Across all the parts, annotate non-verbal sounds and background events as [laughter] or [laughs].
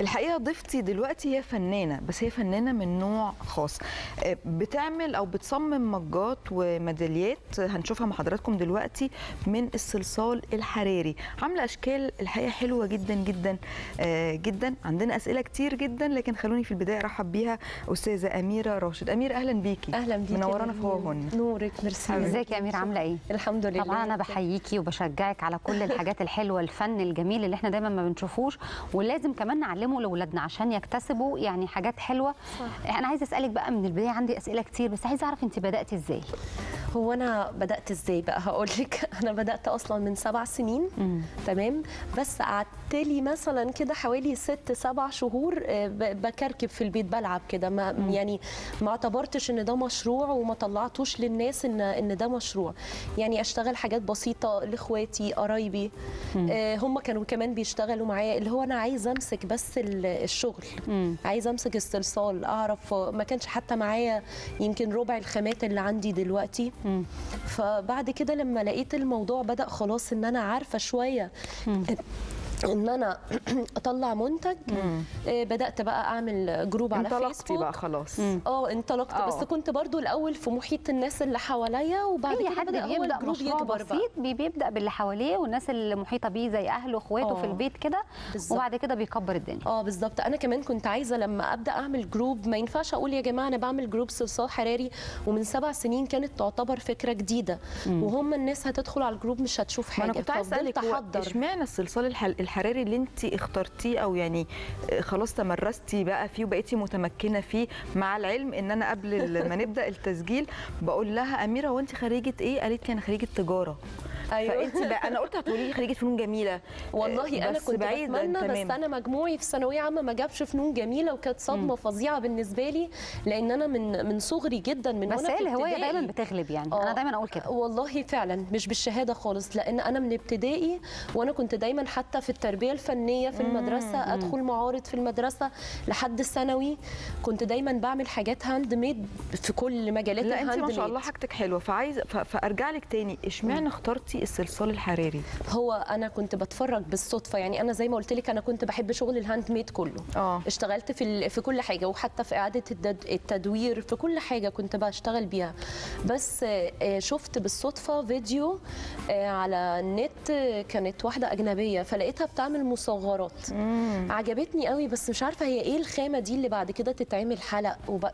الحقيقة ضيفتي دلوقتي هي فنانة بس هي فنانة من نوع خاص. آه، بتعمل أو بتصمم مجات وميداليات هنشوفها مع حضراتكم دلوقتي من الصلصال الحراري. عاملة أشكال الحقيقة حلوة جدا جدا آه، جدا. عندنا أسئلة كتير جدا لكن خلوني في البداية أرحب بيها أستاذة أميرة راشد. أميرة أهلا بيكي. أهلا بيكي. منورانا في هو. هن نورك ميرسي. إزيك يا أميرة؟ عاملة إيه؟ الحمد لله. طبعا أنا بحييكي وبشجعك على كل الحاجات الحلوة الفن الجميل اللي إحنا دايما ما بنشوفوش ولازم كمان نعلمه لأولادنا عشان يكتسبوا يعني حاجات حلوة صح. أنا عايزة أسألك بقى من البداية عندي أسئلة كتير بس عايزة أعرف أنت بدأتي إزاي هو أنا بدأت إزاي بقى؟ هقول لك [laughs] أنا بدأت أصلا من سبع سنين. مم. تمام؟ بس قعدت لي مثلا كده حوالي ست سبع شهور آه، بكركب في البيت بلعب كده. ما يعني ما اعتبرتش إن ده مشروع وما طلعتوش للناس ان إن ده مشروع. يعني أشتغل حاجات بسيطة لإخواتي قرايبي. آه، هم كانوا كمان بيشتغلوا معايا. اللي هو أنا عايزه أمسك بس ال- الشغل. مم. عايزه أمسك الصلصال أعرف ما كانش حتى معايا يمكن ربع الخامات اللي عندي دلوقتي. مم. فبعد كده لما لقيت الموضوع بدأ خلاص إن أنا عارفة شوية إن أنا [clears throat] أطلع منتج آه، بدأت بقى أعمل جروب على انطلقتي فيسبوك. بقى خلاص آه انطلقت. آه. بس كنت برضو الأول في محيط الناس اللي حواليا وبعد أي كده حد بدأ هو بيبدأ الجروب يكبر بقى. بسيط بي- بيبدأ باللي حواليه والناس اللي محيطة بيه زي أهله واخواته آه. في البيت كده. وبعد كده بيكبر الدنيا. آه بالظبط. أنا كمان كنت عايزة لما أبدأ أعمل جروب ما ينفعش أقول يا جماعة أنا بعمل جروب صلصال حراري ومن سبع سنين كانت تعتبر فكرة جديدة. وهم الناس هتدخل على الجروب مش هتشوف حاجة ما أنا كنت عايز ففضلت اسالك إشمعنى الصلصال الحل- الحراري اللي انت اخترتيه أو يعني آه، خلاص تمرستي بقى فيه وبقيتي متمكنة فيه مع العلم ان أنا قبل ما نبدأ التسجيل بقول لها أميرة هو خريجة إيه؟ قالت لي أنا خريجة تجارة. أيوه. فأنت بقى أنا قلت هتقولي لي خريجة فنون جميلة. والله آه، أنا بس كنت بتمنى. بس أنا مجموعي في ثانوية عامة ما جابش فنون جميلة وكانت صدمة فظيعة بالنسبة لي لأن أنا من من صغري جدا من بس وأنا هي الهواية. دايما بتغلب يعني. آه. أنا دايما أقول كده. والله فعلا مش بالشهادة خالص لأن أنا من ابتدائي وأنا كنت دايما حتى في التربية الفنية في المدرسة أدخل معارض في المدرسة لحد الثانوي كنت دايما بعمل حاجات handmade في كل مجالات لا أنت ما شاء. الله حاجتك حلوة. فعايزه ف- فأرجع لك تاني. إشمعنى اخترتي الصلصال الحراري؟ هو أنا كنت بتفرج بالصدفة يعني أنا زي ما قلت لك أنا كنت بحب شغل ال handmade كله. آه. اشتغلت في ال- في كل حاجة وحتى في إعادة التد- التدوير في كل حاجة كنت بشتغل بيها. بس آه، شفت بالصدفة فيديو آه، على النت كانت واحدة أجنبية فلقيتها بتعمل مصغرات. عجبتني قوي بس مش عارفة هي إيه الخامة دي اللي بعد كده تتعمل حلق وب...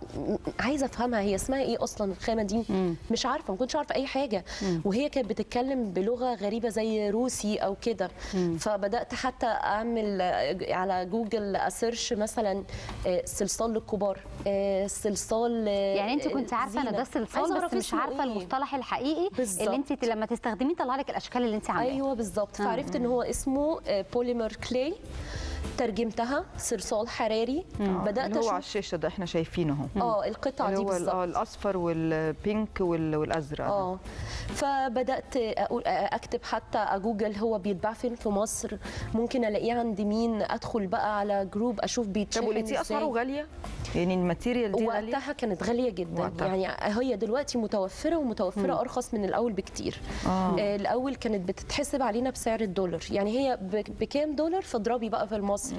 عايزة أفهمها هي اسمها إيه أصلا الخامة دي؟ مش عارفة ما كنتش عارفة أي حاجة. وهي كانت بتتكلم بلغة غريبة زي روسي أو كده فبدأت حتى أعمل آه، على جوجل أسيرش مثلا آه، صلصال للكبار آه، صلصال يعني أنت كنت عارفة إن. ده صلصال بس مش عارفة إيه. المصطلح الحقيقي بالظبط. اللي انت لما تستخدميه يطلع لك الأشكال اللي أنت عاملاها أيوه بالظبط فعرفت إن هو اسمه polymer clay ترجمتها صلصال حراري. بدأت اللي هو على الشاشة ده إحنا شايفينه أهو. آه القطعه دي هو ال- آه بالظبط. الأصفر وال pink وال- والأزرق. آه فبدأت أقول أكتب حتى اجوجل هو بيتباع فين في مصر. ممكن ألاقيه عند مين. أدخل بقى على group أشوف بيتشحن طب ولقيتيه أسعاره غالية؟ يعني ال material دي؟ وقتها كانت غالية جدا. وقتها. يعني هي دلوقتي متوفرة ومتوفرة أرخص من الأول بكتير. آه. آه الأول كانت بتتحسب علينا بسعر الدولار. يعني هي بكام دولار؟ فاضربي بقى في المصري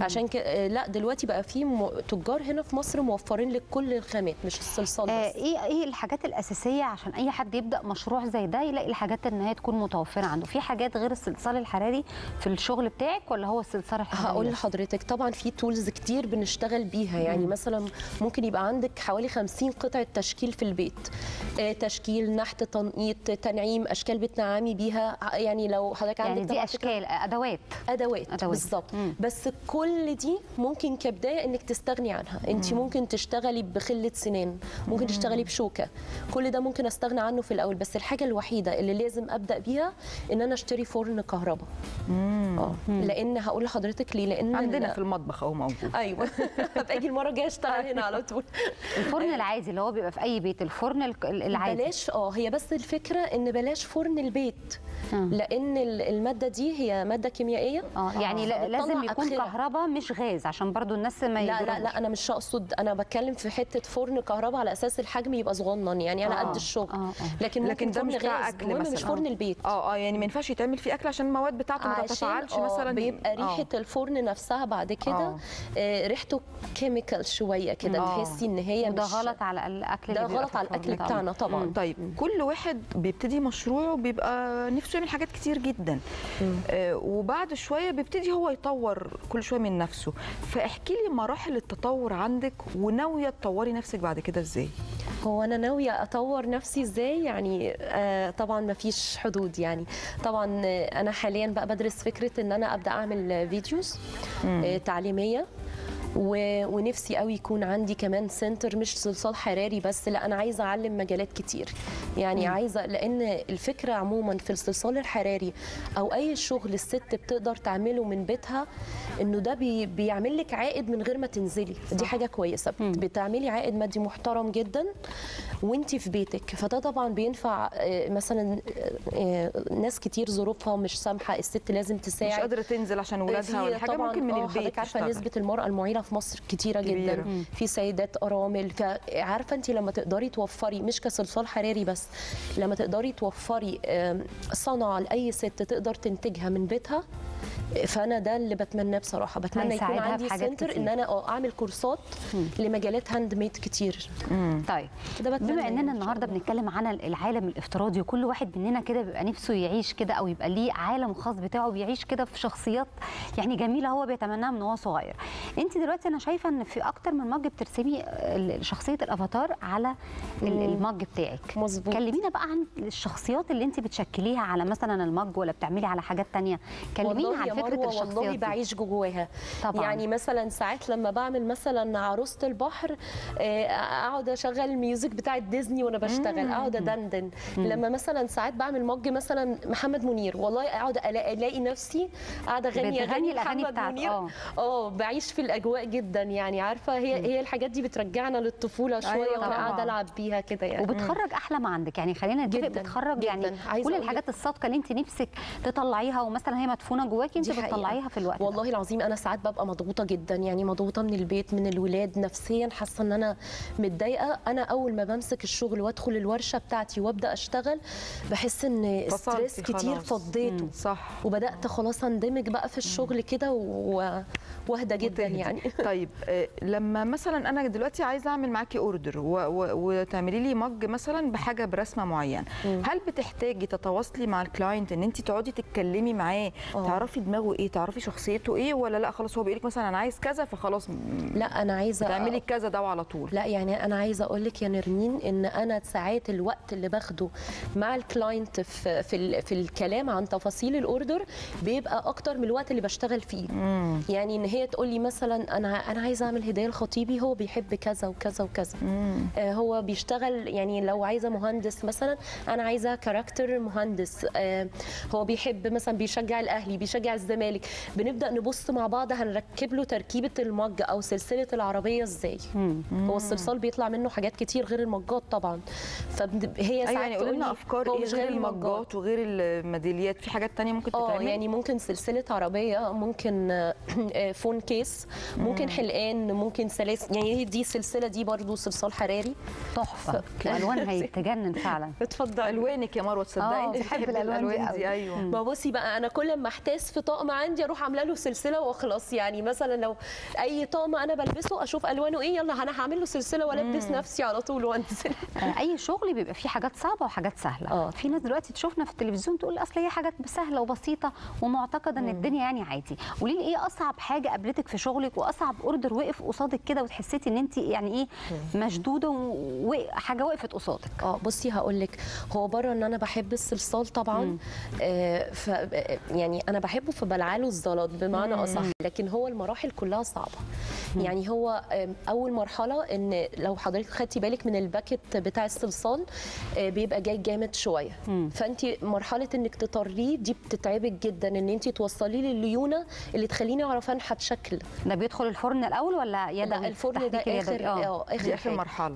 عشان ك... آه لا دلوقتي بقى في م... تجار هنا في مصر موفرين لك كل الخامات مش الصلصال آه بس. إيه إيه الحاجات الأساسية عشان أي حد يبدأ مشروع زي ده يلاقي الحاجات إن هي تكون متوفرة عنده؟ في حاجات غير الصلصال الحراري في الشغل بتاعك ولا هو الصلصال الحراري هقول؟ لحضرتك طبعا في تولز كتير بنشتغل بيها. يعني مثلا ممكن يبقى عندك حوالي 50 قطعة تشكيل في البيت. آه، تشكيل نحت تنقيط تنعيم أشكال بتنعمي بيها. يعني لو حضرتك عندك يعني دي طبعاً فكرة- أشكال أدوات. أدوات, أدوات. بالظبط. بس كل دي ممكن كبداية إنك تستغني عنها. أنت ممكن تشتغلي بخلة سنان. ممكن تشتغلي بشوكة. كل ده ممكن أستغنى عنه في الأول. بس الحاجة الوحيدة اللي لازم أبدأ بيها إن أنا أشتري فرن كهرباء. آه. لأن هقول لحضرتك ليه؟ لأن عندنا في المطبخ أهو موجود. أيوه. [laughs] باجي المرة الجاية جاي اشتغل هنا على طول الفرن العادي اللي هو بيبقى في أي بيت الفرن العادي بلاش آه هي بس الفكرة إن بلاش فرن البيت آه. لأن ال- المادة دي هي مادة كيميائية آه يعني فبتطلع لازم يكون. كهرباء مش غاز عشان برضو الناس ما لا لا. لا أنا مش أقصد أنا بتكلم في حتة فرن كهرباء على أساس الحجم يبقى صغنن يعني على آه. قد الشغل آه، آه. لكن لكن ده مش بتاع المهم مثلاً. مش فرن آه. البيت آه آه يعني ما ينفعش يتعمل فيه أكل عشان المواد بتاعته ما تتفاعلش آه مثلا بيبقى ريحة آه. الفرن نفسها بعد كده آه. آه ريحته chemical شوية كده آه. تحسي إن هي مش غلط على الأكل ده غلط على الأكل طبعاً. بتاعنا طبعا. طيب كل واحد بيبتدي مشروعه بيبقى نفسه يعمل حاجات كتير جدا. آه وبعد شوية بيبتدي هو يطور كل شوية من نفسه. فاحكي لي مراحل التطور عندك وناوية تطوري نفسك بعد كده إزاي؟ هو أنا ناوية أطور نفسي إزاي؟ يعني آه طبعا ما فيش حدود يعني. طبعا آه، أنا حاليا بقى بدرس فكرة إن أنا أبدأ أعمل آه، videos آه تعليمية. و... ونفسي قوي يكون عندي كمان center مش صلصال حراري بس لا أنا عايزة أعلم مجالات كتير. يعني عايزة لأن الفكرة عموما في الصلصال الحراري أو أي شغل الست بتقدر تعمله من بيتها إنه ده بي... بيعمل لك عائد من غير ما تنزلي. دي حاجة كويسة. بت- بتعملي عائد مادي محترم جدا وأنت في بيتك. فده طبعا بينفع آه، مثلا آه، آه، ناس كتير ظروفها مش سامحة الست لازم مش تساعد. قادرة تنزل عشان ولادها ولا حاجة ممكن من البيت عارفة. نسبة المرأة المعيلة في مصر كتيرة, كبيرة. جدا. في سيدات أرامل فعارفه انت لما تقدري توفري مش كصلصال حراري بس لما تقدري توفري صنعة لأي ست تقدر تنتجها من بيتها فأنا ده اللي بتمناه بصراحة. بتمنى يكون عندي center كتير. إن أنا آه، أعمل كورسات لمجالات handmade كتير طيب. ده بما يعني اننا شاء النهارده. بنتكلم عن العالم الافتراضي وكل واحد مننا كده بيبقى نفسه يعيش كده أو يبقى ليه عالم خاص بتاعه بيعيش كده في شخصيات يعني جميلة هو بيتمناها من وهو صغير. أنت دلوقتي أنا شايفة إن في أكتر من mug بترسمي شخصية الأفاتار على ال- ال mug بتاعك. مظبوط. كلمينا بقى عن الشخصيات اللي أنت بتشكليها على مثلا ال mug ولا بتعملي على حاجات تانية. كلمينا عن فكرة الشخصيات والله دي. بعيش جواها. طبعاً. يعني مثلا ساعات لما بعمل مثلا عروسة البحر آه، أقعد أشغل ال music بتاع ديزني وأنا بشتغل أقعد أدندن. لما مثلا ساعات بعمل mug مثلا محمد منير والله أقعد ألاقي نفسي قاعدة أغني اغاني محمد منير. آه. آه بعيش في الأجواء جدا يعني عارفة؟ هي هي الحاجات دي بترجعنا للطفولة شوية أيوة وأنا. قاعدة ألعب بيها كده يعني. وبتخرج أحلى ما عندك. يعني خلينا نتفق بتخرج يعني جداً. عايزة كل الحاجات الصادقة اللي أنت نفسك تطلعيها ومثلا هي مدفونة جواكي انت. بتطلعيها في الوقت ده. والله العظيم أنا ساعات ببقى مضغوطة جدا يعني مضغوطة من البيت من الولاد نفسيا حاسة إن أنا متضايقة أنا أول ما بمسك الشغل وأدخل الورشة بتاعتي وأبدأ أشتغل بحس إن ستريس كتير. فضيته صح وبدأت خلاص أندمج بقى في الشغل كده و- واهدى جدا وتهدي. يعني [laughs] طيب آه، لما مثلا أنا دلوقتي عايزة أعمل معاكي order و- و- وتعملي لي mug مثلا بحاجة برسمة معينة هل بتحتاجي تتواصلي مع ال client إن انت تقعدي تتكلمي معاه آه. تعرفي دماغه إيه؟ تعرفي شخصيته إيه؟ ولا لأ خلاص هو بيقول لك مثلا أنا عايز كذا فخلاص لأ أنا عايزة تعملي كذا ده على طول. لأ يعني أنا عايزة أقول لك يا نرمين إن أنا ساعات الوقت اللي باخده مع ال client في في, ال- في الكلام عن تفاصيل ال order بيبقى أكتر من الوقت اللي بشتغل فيه. يعني إن هي تقول لي مثلا أنا أنا عايزة أعمل هديه لخطيبي هو بيحب كذا وكذا وكذا. آه هو بيشتغل يعني لو عايزة مهندس مثلا أنا عايزة character مهندس. آه هو بيحب مثلا بيشجع الأهلي بيشجع الزمالك. بنبدأ نبص مع بعض هنركب له تركيبة ال mug أو سلسلة العربية إزاي؟ هو الصلصال بيطلع منه حاجات كتير غير المجات طبعا. فهي أيوه ساعات يعني قولي تقول لنا لي أفكار هو إيه مش غير المجات. وغير الميداليات؟ في حاجات تانية ممكن آه تتعمل؟ يعني ممكن سلسلة عربية ممكن آه، phone case ممكن حلقان ممكن سلاسل. يعني هي دي السلسله دي برضو صلصال حراري. تحفة. الوانها يتجنن فعلا. [laughs] اتفضل. ألوانك يا مروة تصدقي آه، أنت بتحبي دي الألوان قوي. دي أيوه. ما بصي بقى أنا كل ما أحتاس في طقم عندي أروح عامله له سلسلة واخلص. يعني مثلا لو أي طقم أنا بلبسه أشوف ألوانه إيه يلا أنا هعمل له سلسلة وألبس نفسي على طول وأنزل. آه، أي شغل بيبقى فيه حاجات صعبة وحاجات سهلة. آه. في ناس دلوقتي تشوفنا في التلفزيون تقول أصل هي حاجات سهلة وبسيطة ومعتقدة إن الدنيا يعني عادي. قولي لي إيه أصعب حاجة قابلتك في شغلك وأصعب order وقف قصادك كده وحسيتي إن انت يعني إيه مشدودة وحاجه وقفت قصادك؟ آه بصي هقول لك هو بره إن أنا بحب الصلصال طبعا. آه ف يعني أنا بحبه فبلعله الزلط بمعنى أصح لكن هو المراحل كلها صعبة. يعني هو أول مرحلة إن لو حضرتك خدتي بالك من ال packet بتاع الصلصال آه، بيبقى جاي جامد شوية. فأنت مرحلة إنك تطريه دي بتتعبك جدا إن أنت توصليه لليونة اللي تخليني أعرف أنحت شكل. ده بيدخل الفرن الأول ولا يدوي لا الفرن ده آخر؟ آه. آه دي آخر حاجة. مرحلة.